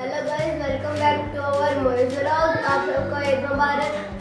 hello guys welcome back to our Moiz आप सबको ईद मुबारक